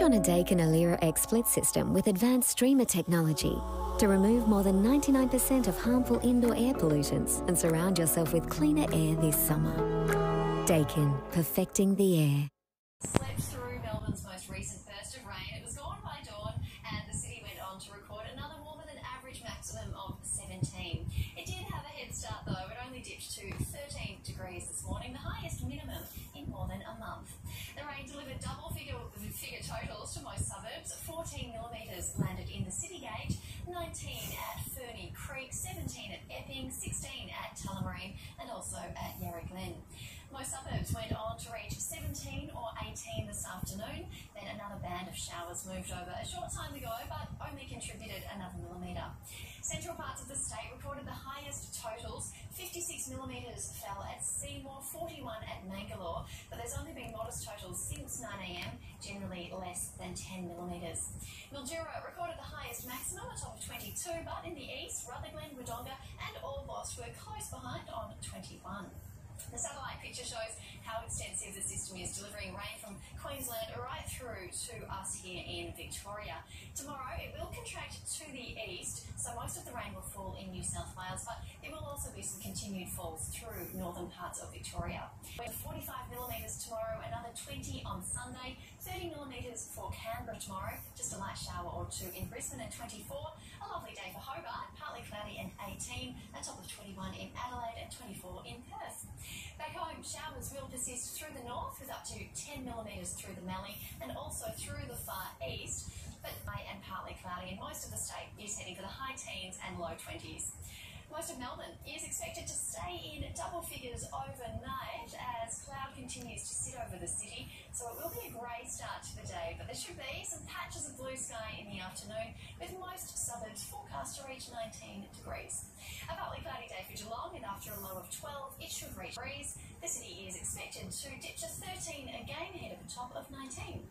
On a Daikin Alira X split system with advanced streamer technology to remove more than 99% of harmful indoor air pollutants and surround yourself with cleaner air this summer. Daikin, perfecting the air. Slept through Melbourne's most recent burst of rain. It was gone by dawn, and the city went on to record another warmer than average maximum of 17. It did have a head start though. It only dipped to 13 degrees this morning, the highest minimum in more than a month. The rain delivered double figure, figure totals to most suburbs. 14 millimetres landed in the city gauge, 19 at Ferny Creek, 17 at Epping, 16 at Tullamarine, and also at Yarra Glen. Suburbs went on to reach 17 or 18 this afternoon. Then another band of showers moved over a short time ago, but only contributed another millimetre. Central parts of the state recorded the highest totals. 56 millimetres fell at Seymour, 41 at Mangalore, but there's only been modest totals since 9am, generally less than 10 millimetres. Mildura recorded the highest maximum, a top of 22, but in the east, Rutherglen, Wodonga, and Orbost were close behind on 21. The satellite picture shows how extensive the system is, delivering rain from Queensland right through to us here in Victoria. Tomorrow it will contract to the east, so most of the rain will fall in New South Wales, but there will also be some continued falls through northern parts of Victoria. 45 millimetres tomorrow, another 20 on Sunday, 30 millimetres for Canberra tomorrow, just a light shower or two in Brisbane and 24. A lovely day for Hobart, partly cloudy and 18, a top of 21 in Adelaide and 24 in Perth. Showers will persist through the north with up to 10 millimetres through the Mallee and also through the far east, but and partly cloudy, and most of the state is heading for the high teens and low 20s. Most of Melbourne is expected to stay in double figures overnight as cloud continues to sit over the city, so it will be a grey start to the day, but there should be some patches of blue sky in the afternoon, with most suburbs forecast to reach 19 degrees. A partly 12-ish of reach breeze, the city is expected to dip to 13 again ahead of a top of 19.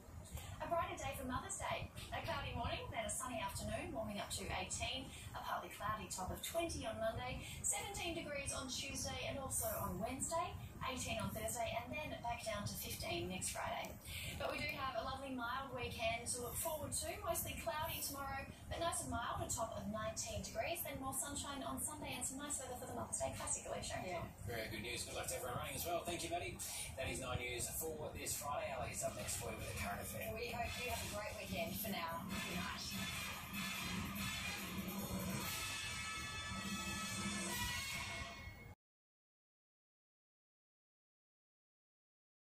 A brighter day for Mother's Day. A cloudy morning, then a sunny afternoon, warming up to 18. A partly cloudy top of 20 on Monday, 17 degrees on Tuesday and also on Wednesday, 18 on Thursday, and then back down to 15 next Friday. But we do have a lovely mild weekend to look forward to, mostly cloudy tomorrow, but nice and mild, a top of 19 degrees then more sunshine on Sunday, and some nice weather for the Mother's Day Classic, Alicia. Yeah, very good news. Good luck to everyone running as well. Thank you, Maddie. That is nine news for this Friday. Ally's up next for you with a current affair. We hope you have a great weekend